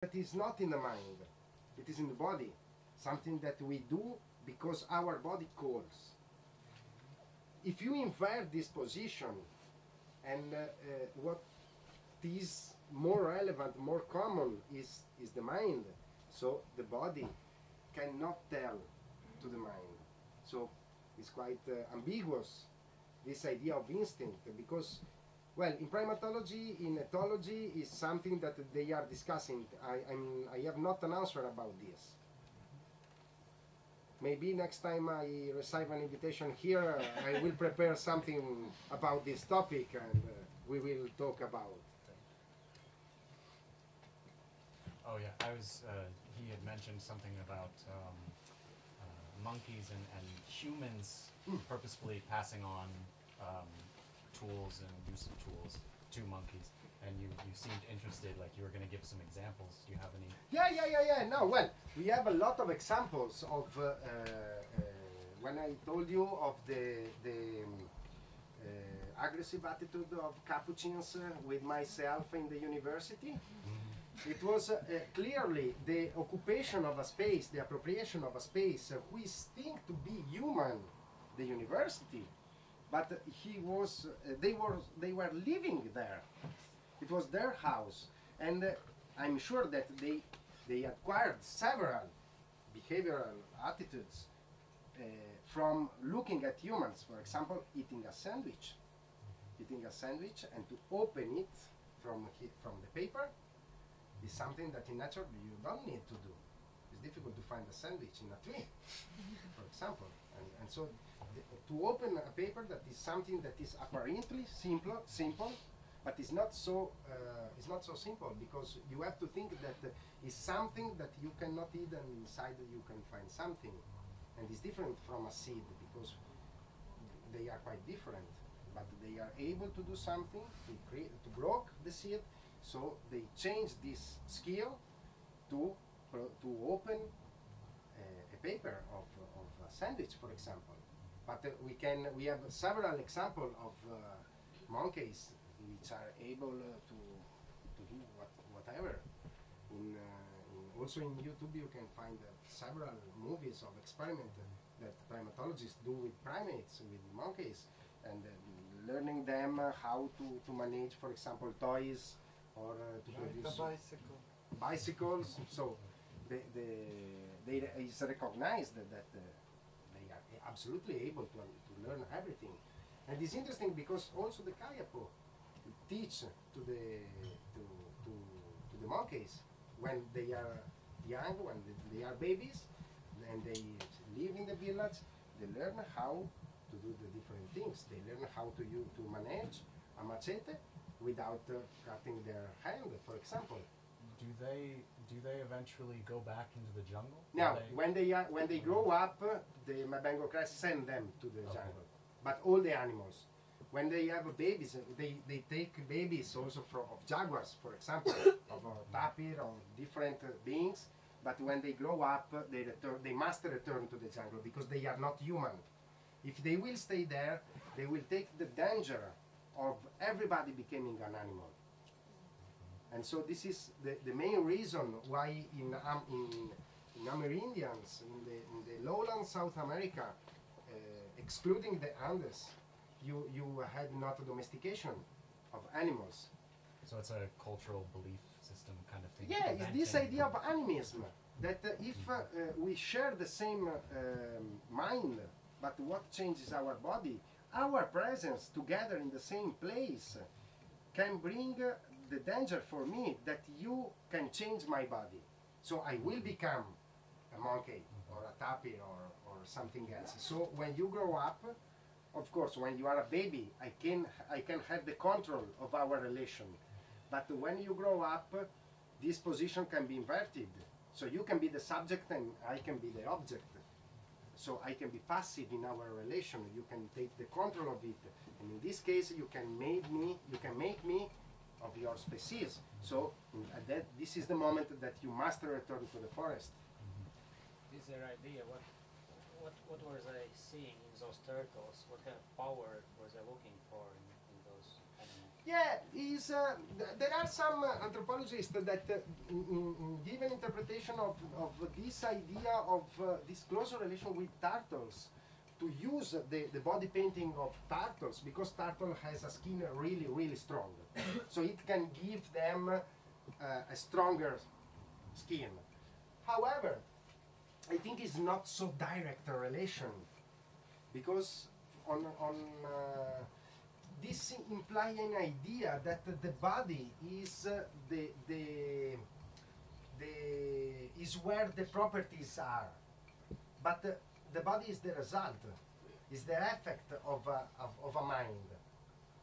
that is not in the mind, it is in the body. Something that we do because our body calls. If you invert this position, and uh, uh, what is more relevant, more common is, is the mind. So the body cannot tell to the mind. So it's quite uh, ambiguous, this idea of instinct, because well, in primatology, in ethology, is something that they are discussing. I, I mean, I have not an answer about this. Maybe next time I receive an invitation here, I will prepare something about this topic and uh, we will talk about. Oh yeah, I was. Uh, he had mentioned something about um, uh, monkeys and, and humans purposefully passing on um, tools and use of tools to monkeys. And you, you seemed interested, like you were going to give some examples. Do you have any? Yeah, yeah, yeah, yeah. No, well, we have a lot of examples of uh, uh, when I told you of the the um, uh, aggressive attitude of Capuchins uh, with myself in the university. It was uh, uh, clearly the occupation of a space, the appropriation of a space, uh, is think to be human, the university, but he was, uh, they were, they were living there. It was their house, and uh, I'm sure that they, they acquired several behavioral attitudes uh, from looking at humans. For example, eating a sandwich, eating a sandwich, and to open it from from the paper is something that in nature you don't need to do. Difficult to find a sandwich in a tree, for example. And, and so the, to open a paper that is something that is apparently simple, simple, but it's not so uh, it's not so simple because you have to think that uh, it's something that you cannot eat and inside you can find something. And it's different from a seed because they are quite different, but they are able to do something to create to grow the seed. So they change this skill to to open uh, a paper of, of a sandwich, for example. But uh, we can we have several examples of uh, monkeys which are able uh, to to do what, whatever. In, uh, in also in YouTube you can find uh, several movies of experiment that primatologists do with primates, with monkeys, and learning them uh, how to, to manage, for example, toys or uh, to produce bicycle. bicycles. So the, the, they is recognized that, that uh, they are absolutely able to, to learn everything. And it's interesting because also the Kayapo teach to the to, to, to the monkeys when they are young, when they- they are babies, and they live in the village. They learn how to do the different things. They learn how to use, to manage a machete without uh, cutting their hand, for example. Do they do they eventually go back into the jungle? Now, they- when they are, when they grow up, uh, the Mebengokré send them to the Okay. jungle. But all the animals, when they have babies, uh, they, they take babies also from of jaguars, for example, of uh, tapir, of different uh, beings. But when they grow up, uh, they return, they must return to the jungle because they are not human. If they will stay there, they will take the danger of everybody becoming an animal. And so this is the, the main reason why in, um, in, in Amerindians, in the, in the lowland South America, uh, excluding the Andes, you, you had not a domestication of animals. so it's a cultural belief system kind of thing. Yeah, it's this idea of animism, that uh, if uh, we share the same uh, um, mind, but what changes our body, our presence together in the same place can bring uh, the danger for me that you can change my body. So I will become a monkey or a tapir or, or something else. So when you grow up, of course, when you are a baby, I can, I can have the control of our relation. But when you grow up, this position can be inverted. So you can be the subject and I can be the object. So I can be passive in our relation. You can take the control of it. And in this case, you can make me, you can make me species. So that, this is the moment that you must return to the forest. This is their idea. What, what, what was I seeing in those turtles? What kind of power was I looking for in, in those animals? Yeah, is uh, th- there are some uh, anthropologists that uh, give an interpretation of, of this idea of uh, this closer relation with turtles to use the, the body painting of turtles because turtle has a skin really really strong, so it can give them uh, a stronger skin. However, I think it's not so direct a relation because on on uh, this imply an idea that the body is uh, the the the is where the properties are, but uh, the body is the result, is the effect of a, of, of a mind,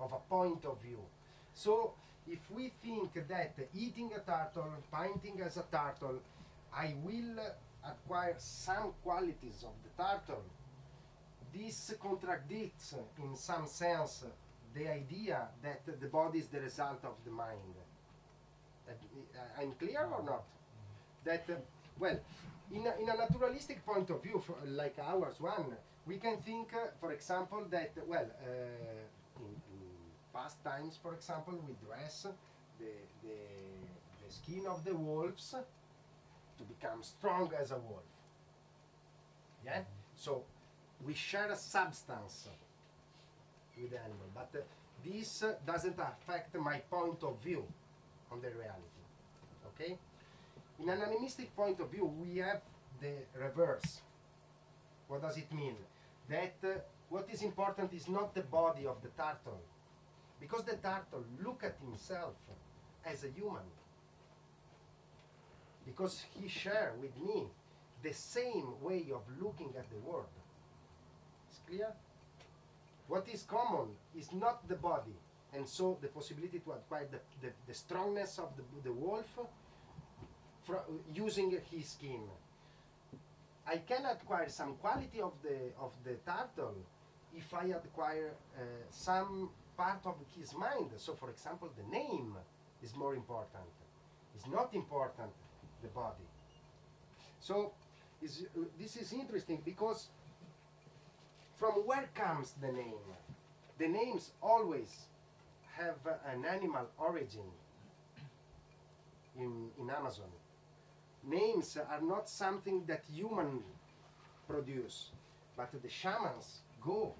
of a point of view. So if we think that eating a turtle, painting as a turtle, I will acquire some qualities of the turtle, this contradicts in some sense the idea that the body is the result of the mind. Uh, I'm clear or not? That, uh, well, in a, in a naturalistic point of view, like ours one, we can think, uh, for example, that, well, uh, in, in past times, for example, we dress the, the, the skin of the wolves to become strong as a wolf. Yeah? So we share a substance with the animal, but uh, this doesn't affect my point of view on the reality. Okay? In an animistic point of view, we have the reverse. What does it mean? That uh, what is important is not the body of the turtle, because the turtle look at himself as a human, because he share with me the same way of looking at the world. It's clear? What is common is not the body, and so the possibility to acquire the, the, the strongness of the, the wolf using his skin. I can acquire some quality of the of the turtle if I acquire uh, some part of his mind. So, for example, the name is more important. It's not important the body. So, is, uh, this is interesting because from where comes the name? The names always have uh, an animal origin in, in Amazon. Names are not something that human produce, but the shamans go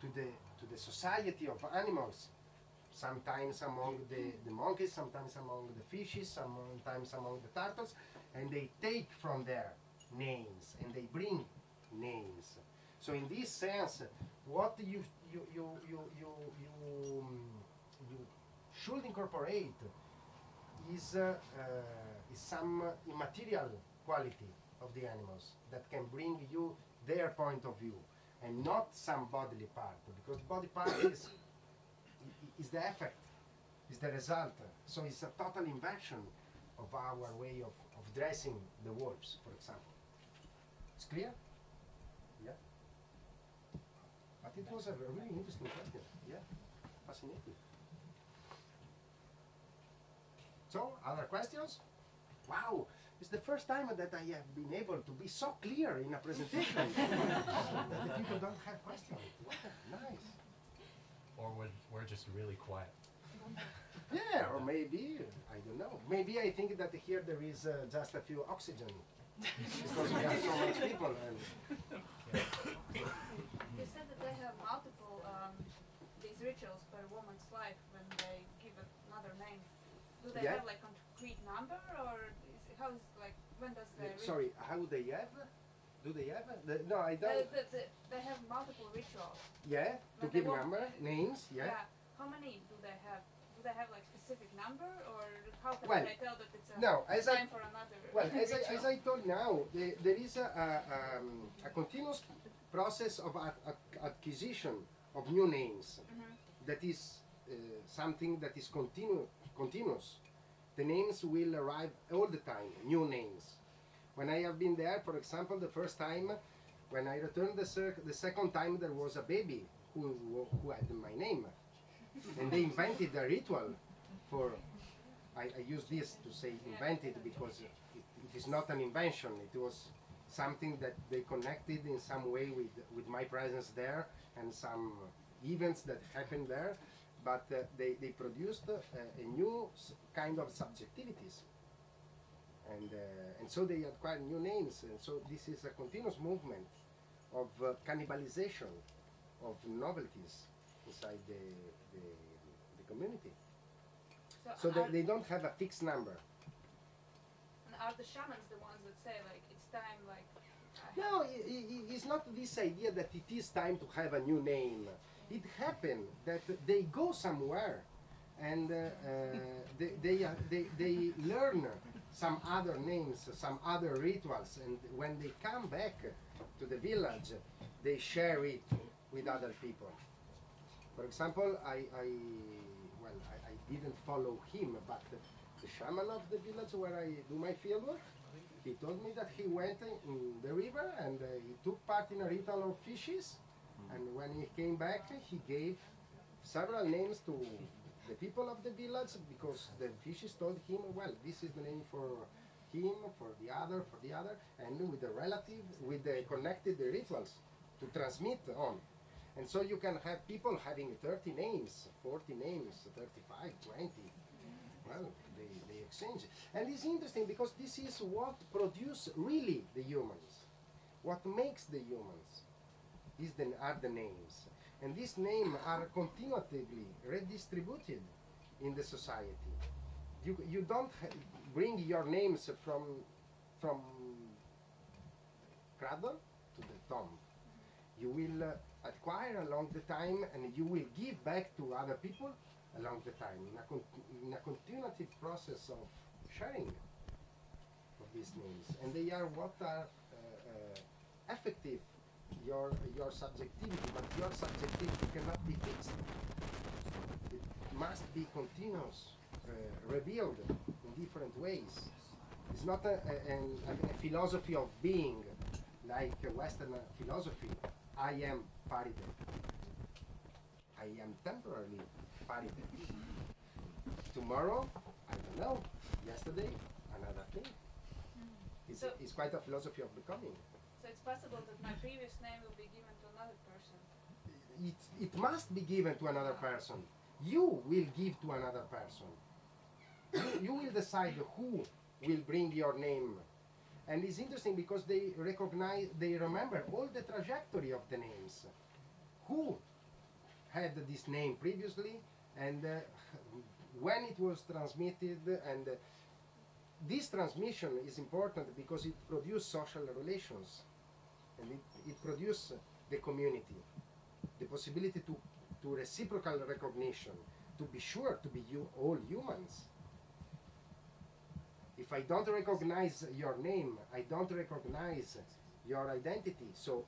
to the, to the society of animals, sometimes among the, the monkeys, sometimes among the fishes, sometimes among the turtles, and they take from there names and they bring names. So in this sense, what you you you you you you, you should incorporate is uh, uh, is some immaterial quality of the animals that can bring you their point of view, and not some bodily part, because body part is is the effect, is the result. So it's a total inversion of our way of, of dressing the wolves, for example. It's clear? Yeah. But it was a really interesting question. Yeah, fascinating. So, other questions? Wow, it's the first time that I have been able to be so clear in a presentation that the people don't have questions. Wow, nice. Or we're, we're just really quiet. Yeah, or maybe, I don't know. Maybe I think that here there is uh, just a few oxygen because we have so many people. And You said that they have multiple um, these rituals per woman's life when they give another name. Do they Yeah. have like a concrete number or is, how is like when does the sorry, how they have? Do they have? The, no, I don't. the, the, they have multiple rituals. yeah, to give number, names, yeah. yeah How many do they have? Do they have like specific number or how can Well, they tell that it's a no, as I- time for another Well, as I, as I told now, the, there is a, a, um, a continuous process of ac- acquisition of new names Mhm. that is uh, something that is continu- continuous. The names will arrive all the time, new names. When I have been there, for example, the first time, when I returned the, the second time, there was a baby who, who had my name. And they invented a ritual for, I, I use this to say invented because it, it is not an invention, it was something that they connected in some way with, with my presence there and some events that happened there. But uh, they, they produced uh, a new kind of subjectivities. And, uh, and so they acquired new names, and so this is a continuous movement of uh, cannibalization of novelties inside the, the, the community. So are, they, they don't have a fixed number. and are the shamans the ones that say like it's time like I No, i- i- it's not this idea that it is time to have a new name. It happened that they go somewhere and uh, uh, they, they, uh, they, they learn some other names, some other rituals, and when they come back to the village, they share it with other people. For example, I, I well, I, I didn't follow him, but the, shaman of the village where I do my fieldwork, he told me that he went in the river and uh, he took part in a ritual of fishes. And when he came back, he gave several names to the people of the village because the fishes told him, well, this is the name for him, for the other, for the other, and with the relative, with the connected rituals to transmit on. And so you can have people having 30 names, 40 names, 35, 20. Well, they, they exchange. And it's interesting because this is what produce really the humans. What makes the humans is the, are the names. And these names are continually redistributed in the society. You, you don't bring your names from, from cradle to the tomb. You will uh, acquire along the time and you will give back to other people along the time in a, in a continuative process of sharing of these names. And they are what are uh, uh, effective your your subjectivity, but your subjectivity cannot be fixed. It must be continuous, uh, revealed in different ways. It's not a, a, a, philosophy of being like a Western philosophy. I am Paride. I am temporarily Paride. Tomorrow, I don't know. Yesterday, another thing. It's, So- it's quite a philosophy of becoming. So it's possible that my previous name will be given to another person. it, it must be given to another person. You will give to another person. You, you will decide who will bring your name. And it's interesting because they recognize, they remember all the trajectory of the names. Who had this name previously and uh, when it was transmitted and uh, this transmission is important because it produces social relations and it, it produces the community the possibility to, to reciprocal recognition, to be sure to be you all humans. If I don't recognize your name, I don't recognize your identity, so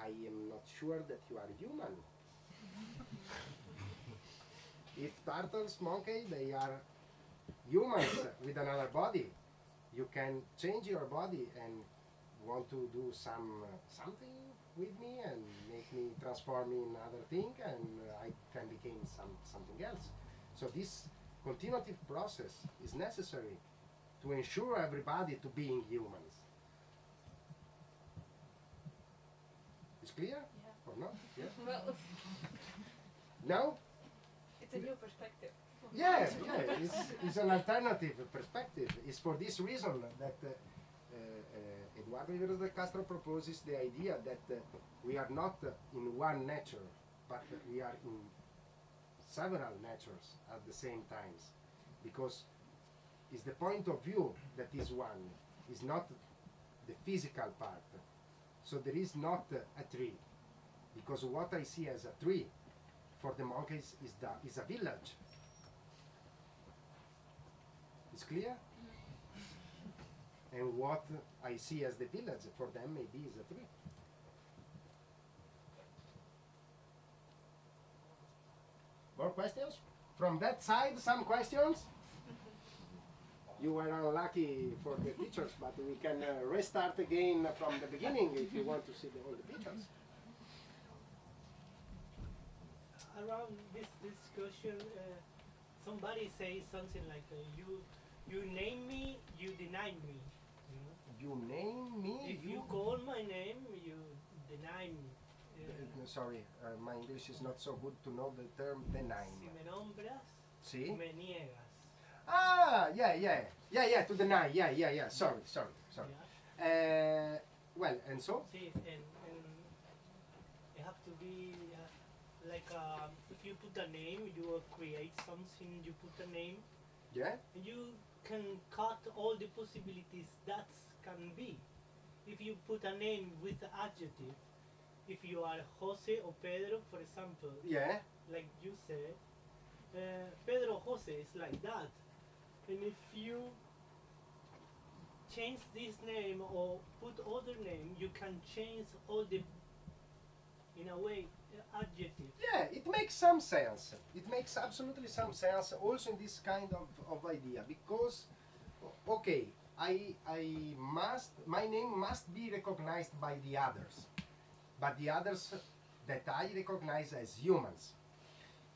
I am not sure that you are human. if turtles, monkey, they are humans with another body, you can change your body and want to do some uh, something with me and make me transform in other thing and I can become some something else. So this continuative process is necessary to ensure everybody to being humans. Is clear Yeah. or not? Yeah. Well, Now it's a new perspective. Yeah, yeah, it's, it's an alternative perspective. It's for this reason that uh, uh, uh, Eduardo Viveiros de Castro proposes the idea that uh, we are not uh, in one nature, but we are in several natures at the same times, because it's the point of view that is one, is not the physical part. So there is not uh, a tree, because what I see as a tree for the monkeys is, the, is a village. It's clear? And what I see as the village for them maybe is a tree. More questions? From that side, some questions? You were unlucky for the pictures, but we can uh, restart again from the beginning if you want to see the, all the pictures. around this discussion, uh, somebody says something like, uh, "You, you name me, you deny me." You know? You name me. If you call my name, you deny me. Uh, sorry, uh, my English is not so good to know the term denying. Si me nombras, See? me niegas. Ah, yeah, yeah, yeah, yeah. To deny. Yeah, yeah, yeah. Sorry, sorry, sorry. Yeah. Uh, well, and so See, and, and it have to be uh, like um, if you put a name, you will create something. You put a name, yeah, and you can cut all the possibilities that can be. If you put a name with the adjective, if you are Jose or Pedro, for example, yeah, like you said, uh, Pedro Jose is like that. And if you change this name or put other name, you can change all the, in a way, uh, adjective. yeah. It makes some sense. It makes absolutely some sense also in this kind of, of idea because, okay, I I must my name must be recognized by the others, but the others that I recognize as humans.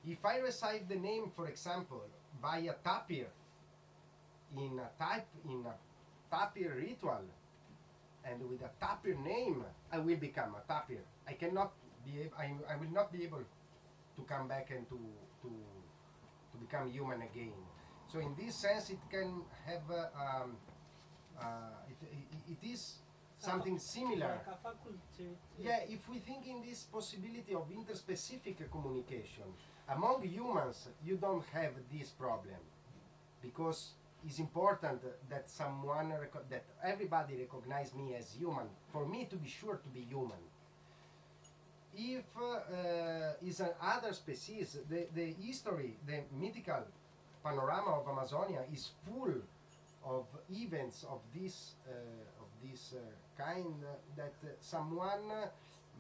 If I receive the name, for example, by a tapir in a type in a tapir ritual, and with a tapir name, I will become a tapir. I cannot be I, I will not be able to come back and to to to become human again. So in this sense, it can have uh, um, uh, it, it, it is something similar. Like a faculty. Yeah, if we think in this possibility of interspecific communication among humans, you don't have this problem because it's important that someone that everybody recognize me as human for me to be sure to be human. If uh, uh, is an other species, the, the history, the mythical panorama of Amazonia is full of events of this uh, this uh, kind that uh, someone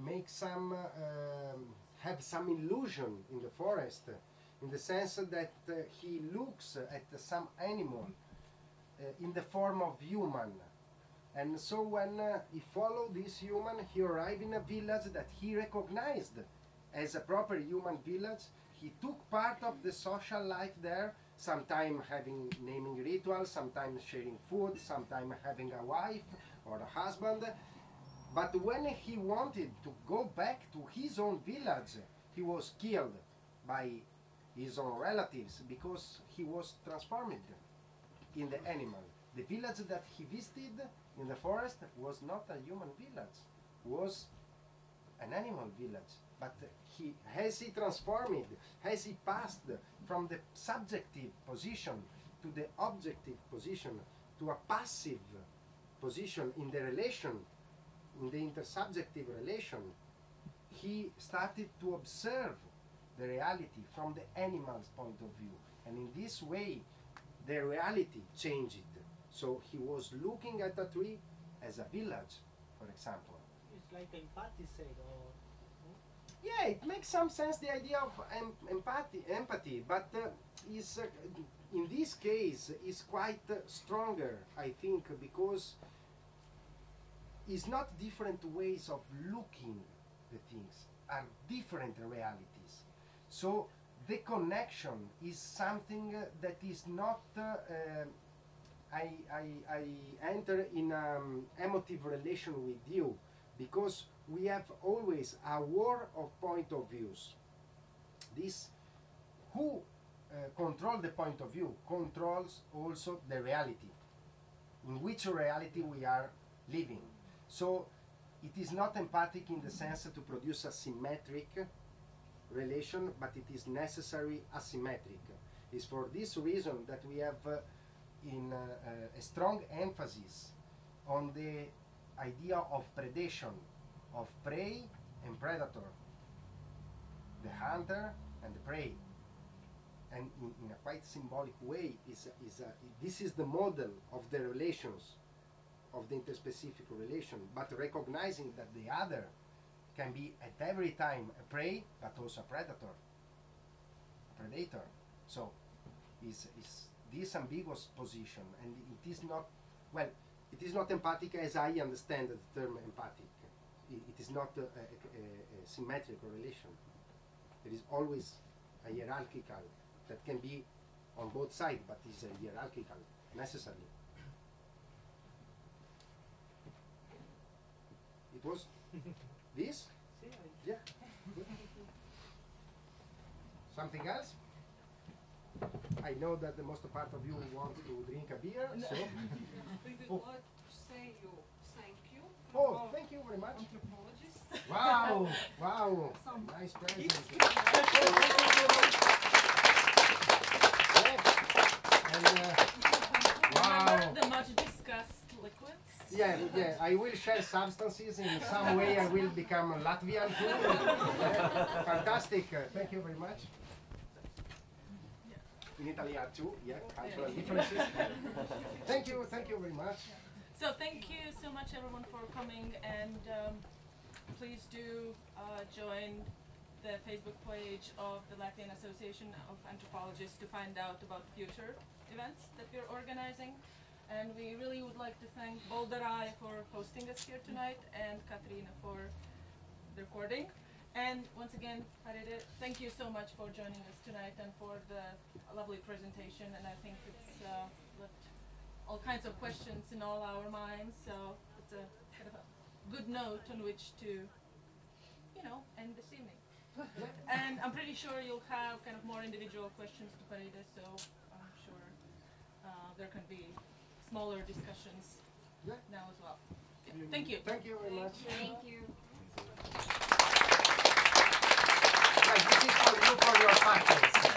makes some um, have some illusion in the forest in the sense that uh, he looks at some animal in the form of human. And so when uh, he followed this human he arrived in a village that he recognized as a proper human village. He took part of the social life there sometimes having naming rituals sometimes sharing food sometimes having a wife or a husband but when he wanted to go back to his own village he was killed by his own relatives because he was transformed in the animal. The village that he visited in the forest was not a human village was an animal village. But he has he transformed has he passed from the subjective position to the objective position to a passive position in the relation in the intersubjective relation he started to observe the reality from the animal's point of view. And in this way the reality changed. So he was looking at a tree as a village for example. It's like empathy said, or yeah, it makes some sense the idea of em- empathy, empathy, but uh, is uh, in this case is quite uh, stronger, I think, because it's not different ways of looking the things are different realities. So the connection is something uh, that is not. Uh, um I, I, I enter in an emotive relation with you because we have always a war of point of views. This, who uh, control the point of view, controls also the reality, in which reality we are living. So it is not empathic in the sense to produce a symmetric relation, but it is necessary asymmetric. It's for this reason that we have uh, in uh, uh, a strong emphasis on the idea of predation, of prey and predator, the hunter and the prey. And in, in a quite symbolic way, is, is a, this is the model of the relations, of the interspecific relation, but recognizing that the other can be at every time a prey, but also a predator, a predator. So, is, is this ambiguous position, and it is not, well, it is not empathic as I understand the term empathic. It is not a, a, a, symmetrical relation. There is always a hierarchical that can be on both sides, but is a hierarchical necessarily. It was this? Yeah. Something else? I know that the most part of you want to drink a beer, so. We Oh. would like to say you thank Oh, thank you very much. Anthropologists. Wow, wow, Some nice present. Yeah. And, uh, wow. The much discussed liquids? Yeah, yeah, I will share substances in some way. I will become a Latvian too. Yeah, Fantastic. Uh, thank you very much. In Italy too, yeah, cultural differences. thank you, thank you very much. So thank you so much everyone for coming and um, please do uh, join the Facebook page of the Latvian Association of Anthropologists to find out about future events that we're organizing. And we really would like to thank Bolderāja for hosting us here tonight and Katrīne for the recording. And once again, Paride, thank you so much for joining us tonight and for the lovely presentation. And I think it's uh, all kinds of questions in all our minds. So it's a kind of a good note on which to, you know, end this evening. and I'm pretty sure you'll have kind of more individual questions to Paride, so I'm sure uh, there can be smaller discussions yeah. now as well. Yeah. Thank you. Thank you very much. Thank you. Thank you. You.